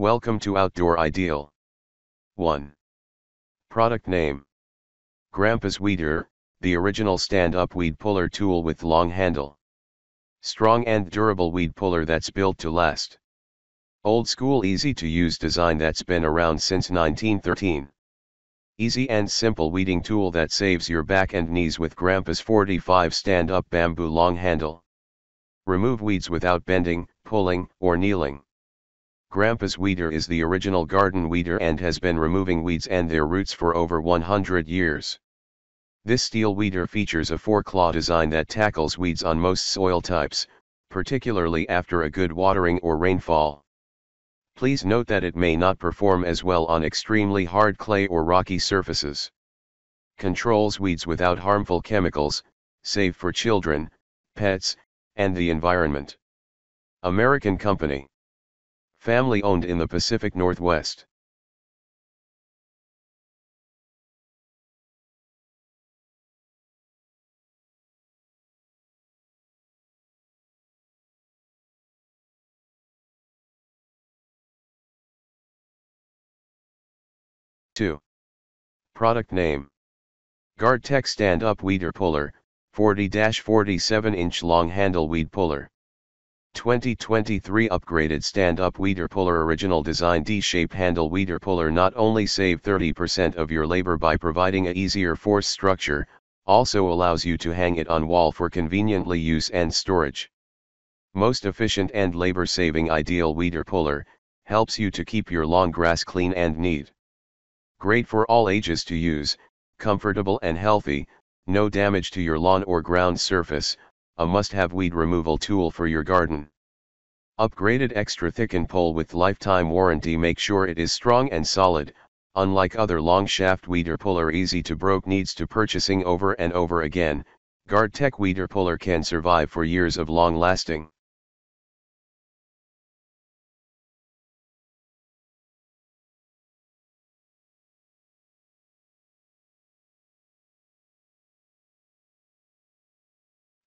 Welcome to Outdoor Ideal. 1. Product name. Grampa's Weeder, the original stand-up weed puller tool with long handle. Strong and durable weed puller that's built to last. Old school easy to use design that's been around since 1913. Easy and simple weeding tool that saves your back and knees with Grampa's 45 stand-up bamboo long handle. Remove weeds without bending, pulling, or kneeling. Grampa's Weeder is the original garden weeder and has been removing weeds and their roots for over 100 years. This steel weeder features a four-claw design that tackles weeds on most soil types, particularly after a good watering or rainfall. Please note that it may not perform as well on extremely hard clay or rocky surfaces. Controls weeds without harmful chemicals, safe for children, pets, and the environment. American Company Family owned in the Pacific Northwest. Two. Product name. Gardtech Stand-Up Weeder Puller, 40-47 inch long handle weed puller. 2023 upgraded stand-up weeder puller original design D-shape handle weeder puller not only save 30% of your labor by providing a easier force structure, also allows you to hang it on wall for conveniently use and storage. Most efficient and labor-saving ideal weeder puller, helps you to keep your lawn grass clean and neat. Great for all ages to use, comfortable and healthy, no damage to your lawn or ground surface, a must-have weed removal tool for your garden. Upgraded extra thicken pole with lifetime warranty make sure it is strong and solid, unlike other long shaft weeder puller easy to broke needs to purchasing over and over again, Gardtech weeder puller can survive for years of long lasting.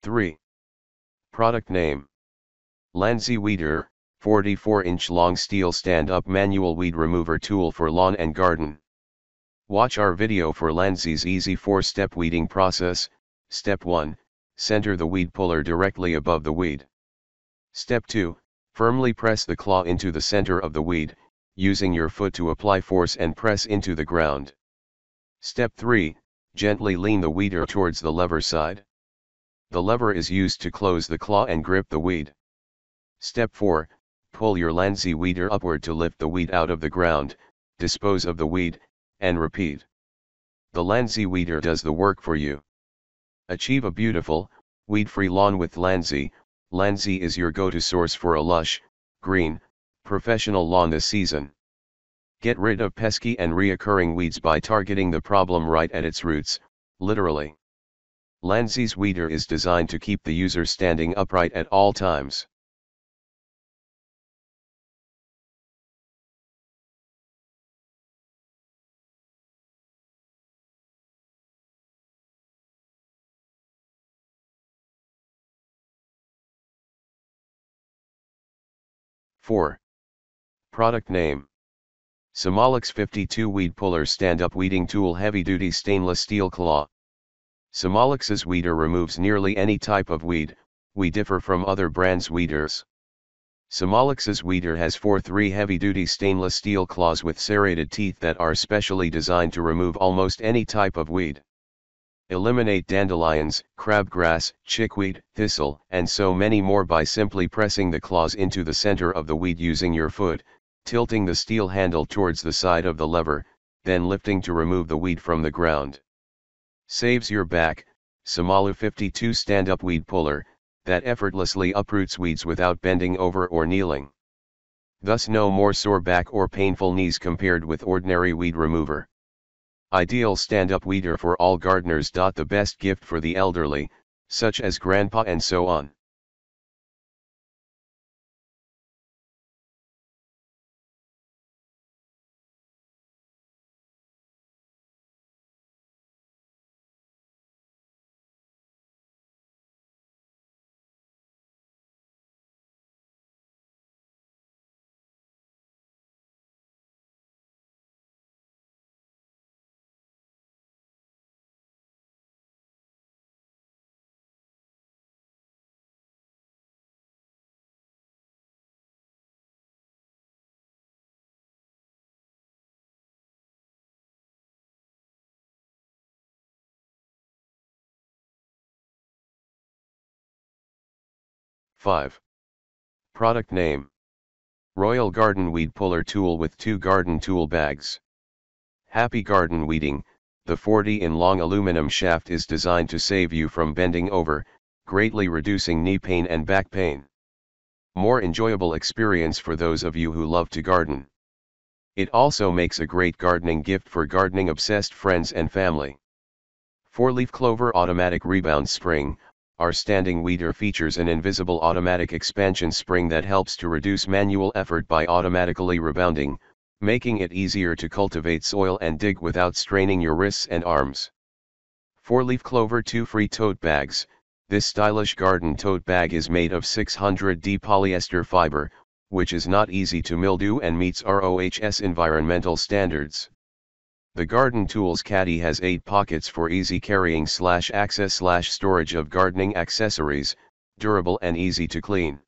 Three. Product name. Landzie Weeder, 44-inch long steel stand-up manual weed remover tool for lawn and garden. Watch our video for Landzie's easy 4-step weeding process. Step 1, center the weed puller directly above the weed. Step 2, firmly press the claw into the center of the weed, using your foot to apply force and press into the ground. Step 3, gently lean the weeder towards the lever side. The lever is used to close the claw and grip the weed. Step 4, pull your Landzie weeder upward to lift the weed out of the ground, dispose of the weed, and repeat. The Landzie weeder does the work for you. Achieve a beautiful, weed-free lawn with Landzie. Landzie is your go-to source for a lush, green, professional lawn this season. Get rid of pesky and reoccurring weeds by targeting the problem right at its roots, literally. Landzie's weeder is designed to keep the user standing upright at all times. Four. Product name. Somolux 52 Weed Puller Stand-Up Weeding Tool Heavy Duty Stainless Steel Claw. Somolux's weeder removes nearly any type of weed, we differ from other brands' weeders. Somolux's weeder has four three heavy-duty stainless steel claws with serrated teeth that are specially designed to remove almost any type of weed. Eliminate dandelions, crabgrass, chickweed, thistle, and so many more by simply pressing the claws into the center of the weed using your foot, tilting the steel handle towards the side of the lever, then lifting to remove the weed from the ground. Saves your back, Somolux 52 stand-up weed puller, that effortlessly uproots weeds without bending over or kneeling. Thus no more sore back or painful knees compared with ordinary weed remover. Ideal stand-up weeder for all gardeners. The best gift for the elderly, such as grandpa and so on. 5. Product name. Royal Garden Weed Puller Tool with two garden tool bags. Happy Garden Weeding, the 40 in long aluminum shaft is designed to save you from bending over, greatly reducing knee pain and back pain. More enjoyable experience for those of you who love to garden. It also makes a great gardening gift for gardening obsessed friends and family. 4-leaf clover automatic rebound spring, our standing weeder features an invisible automatic expansion spring that helps to reduce manual effort by automatically rebounding, making it easier to cultivate soil and dig without straining your wrists and arms. 4-leaf clover 2 free tote bags, this stylish garden tote bag is made of 600D polyester fiber, which is not easy to mildew and meets ROHS environmental standards. The garden tools caddy has 8 pockets for easy carrying slash access slash storage of gardening accessories, durable and easy to clean.